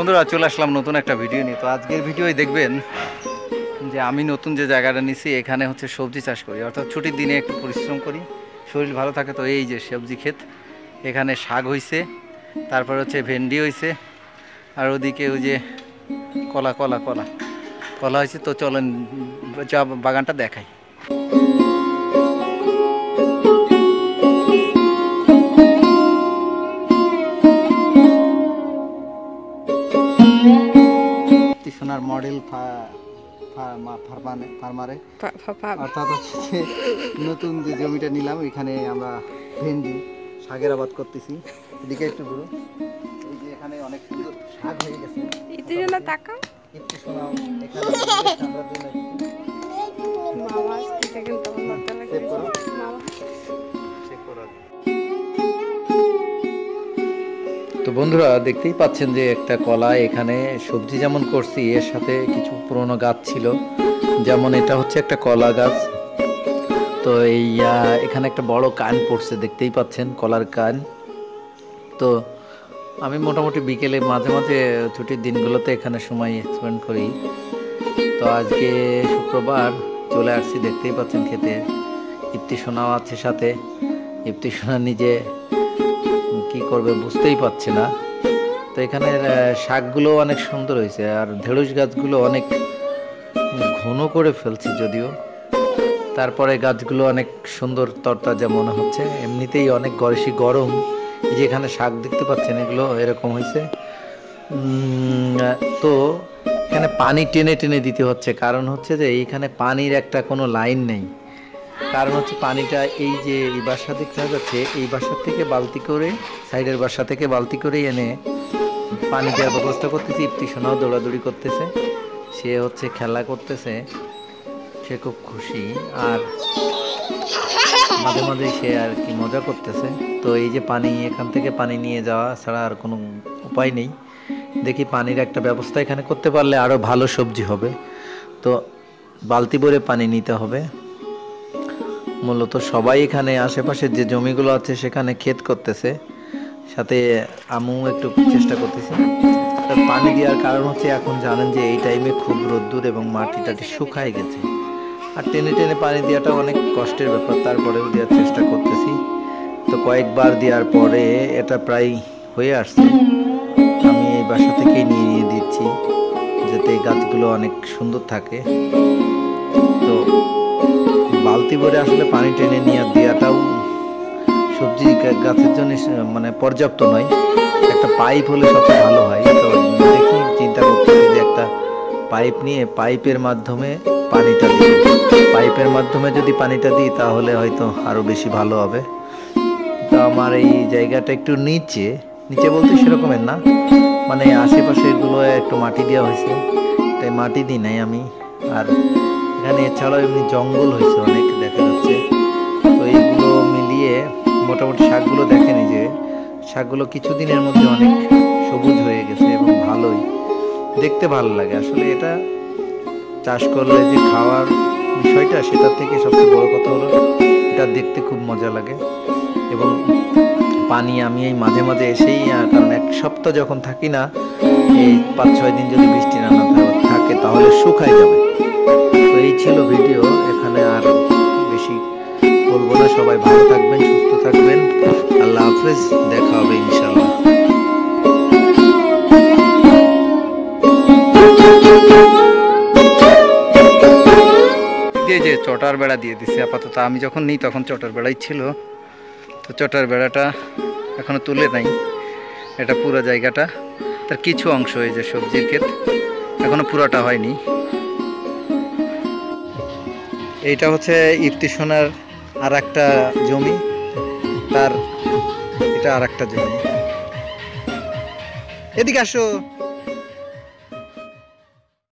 বন্ধুরা, চলে আসলাম নতুন একটা ভিডিও নিয়ে। তো আজকের ভিডিওই দেখবেন যে আমি নতুন যে জায়গাটা নিছি, এখানে হচ্ছে সবজি চাষ করি। অর্থাৎ ছুটির দিনে একটু পরিশ্রম করি, শরীর ভালো থাকে তো এই যে সবজি ক্ষেত। এখানে শাক হইছে, তারপর হচ্ছে ভেন্ডি হইছে, আর ওদিকে ওই যে কলা কলা কলা। কলা হয়েছে তো চলেন যা বাগানটা দেখাই। সোনার মডেল ফার্মারে। অর্থাৎ হচ্ছে যে নতুন যে জমিটা নিলাম এখানে আমরা ভেন্ডি শাকের আবাদ করতেছি। এদিকে একটু ঘুরো। এই যে এখানে অনেক সুন্দর শাক হয়ে গেছে। তাকাও। একটু শোনাও। এখানে মামা করো। চেক করা। তো বন্ধুরা দেখতেই পাচ্ছেন যে একটা কলা এখানে সবজি যেমন করছি, এর সাথে কিছু পুরনো গাছ ছিল। যেমন এটা হচ্ছে একটা কলা গাছ। তো এই এখানে একটা বড় কান পড়ছে, দেখতেই পাচ্ছেন কলার কান। তো আমি মোটামুটি বিকেলে মাঝে মাঝে ছুটির দিনগুলোতে এখানে সময় স্পেন্ড করি। তো আজকে শুক্রবার চলে আসছি, দেখতেই পাচ্ছেন খেতে। ইপ্তি সোনাও আছে সাথে। ইপ্তি সোনা নিজে কি করবে বুঝতেই পারছে না। তো এখানে শাকগুলো অনেক সুন্দর হয়েছে আর ঢেঁড়স গাছগুলো অনেক ঘন করে ফেলছি যদিও। তারপরে গাছগুলো অনেক সুন্দর তরতাজা মনে হচ্ছে। এমনিতেই অনেক গরসি গরম। যে এখানে শাক দেখতে পাচ্ছেন, এগুলো এরকম হয়েছে। তো এখানে পানি টেনে টেনে দিতে হচ্ছে। কারণ হচ্ছে যে, এইখানে পানির একটা কোনো লাইন নেই। কারণ হচ্ছে পানিটা এই যে এই বাসা দেখতে যাচ্ছে, এই বাসার থেকে বালতি করে, সাইডের বাসা থেকে বালতি করে এনে পানি দেওয়ার ব্যবস্থা করতেছে ইপ্তি সোনাও দৌড়াদৌড়ি করতেছে। সে হচ্ছে খেলা করতেছে, সে খুব খুশি। আর মাঝে মাঝে সে আর কি মজা করতেছে। তো এই যে পানি, এখান থেকে পানি নিয়ে যাওয়া ছাড়া আর কোনো উপায় নেই। দেখি পানির একটা ব্যবস্থা এখানে করতে পারলে আরও ভালো সবজি হবে। তো বালতি ভরে পানি নিতে হবে। মূলত সবাই এখানে আশেপাশের যে জমিগুলো আছে সেখানে ক্ষেত করতেছে। সাথে আমু একটু চেষ্টা করতেছি। পানি দেওয়ার কারণ হচ্ছে এখন জানেন যে এই টাইমে খুব রোদ্দুর এবং মাটি টাটি শুকায় গেছে। আর টেনে টেনে পানি দেওয়াটা অনেক কষ্টের ব্যাপার, তারপরেও দেওয়ার চেষ্টা করতেছি। তো কয়েকবার দেওয়ার পরে এটা প্রায় হয়ে আসছে। আমি এই বাসা থেকেই নিয়ে নিয়ে দিচ্ছি, যাতে গাছগুলো অনেক সুন্দর থাকে। তো বালতি ভরে আসলে পানি টেনে নিয়ে দেওয়াটাও সবজি গাছের জন্য মানে পর্যাপ্ত নয়। একটা পাইপ হলে সবচেয়ে ভালো হয়। তো দেখি, চিন্তা করতেছি যে একটা পাইপ নিয়ে পাইপের মাধ্যমে পানিটা দিই। পাইপের মাধ্যমে যদি পানিটা দিই, তাহলে হয়তো আরও বেশি ভালো হবে। তো আমার এই জায়গাটা একটু নিচে। নিচে বলতে সেরকমের না। মানে আশেপাশে এগুলো একটু মাটি দেওয়া হয়েছে। তাই মাটি দিই নাই আমি। আর এখানে এছাড়াও এমনি জঙ্গল হয়েছে অনেক দেখা যাচ্ছে। তো এইগুলো মিলিয়ে মোটামুটি শাকগুলো দেখেনি যে, শাকগুলো কিছুদিনের মধ্যে অনেক সবুজ হয়ে গেছে এবং ভালোই। দেখতে ভালো লাগে। আসলে এটা চাষ করলে যে খাওয়ার বিষয়টা সেটার থেকে সবচেয়ে বড় কথা হলো এটা দেখতে খুব মজা লাগে। এবং পানি আমি এই মাঝে মাঝে এসেই কারণ এক সপ্তাহ যখন থাকি না, এই পাঁচ ছয় দিন যদি বৃষ্টি না থাকে তাহলে শুকায় যাবে। ছিল ভিডিও, এখানে আর বেশি বলব না। সবাই ভালো থাকবেন, সুস্থ থাকবেন। আল্লাহ হাফেজ, দেখা হবে ইনশাল্লাহ দিয়ে যে চটার বেড়া দিয়ে দিছে, আপাতত আমি যখন নিই তখন চটার বেড়াই ছিল। তো চটার বেড়াটা এখনও তুলে নাই, এটা পুরো জায়গাটা। তার কিছু অংশ যে সবজির ক্ষেত, এখনও পুরোটা হয়নি। এইটা হচ্ছে ইফতি সোনার আর একটা জমি। তার এটা আর একটা জমি। এদিকে আসো।